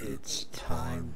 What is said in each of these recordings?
It's time.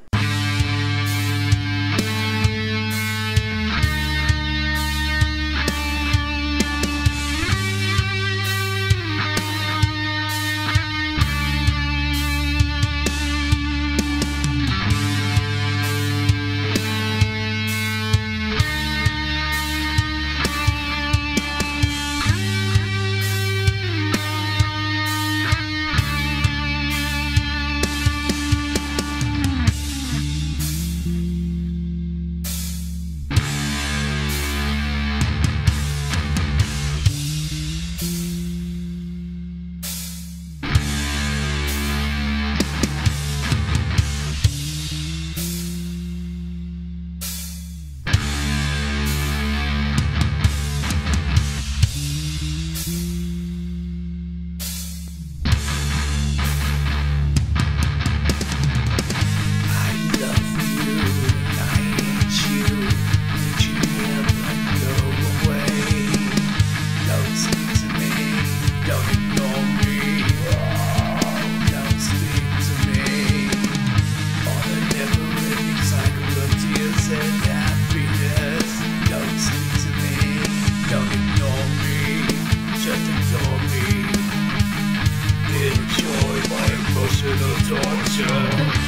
My emotional torture.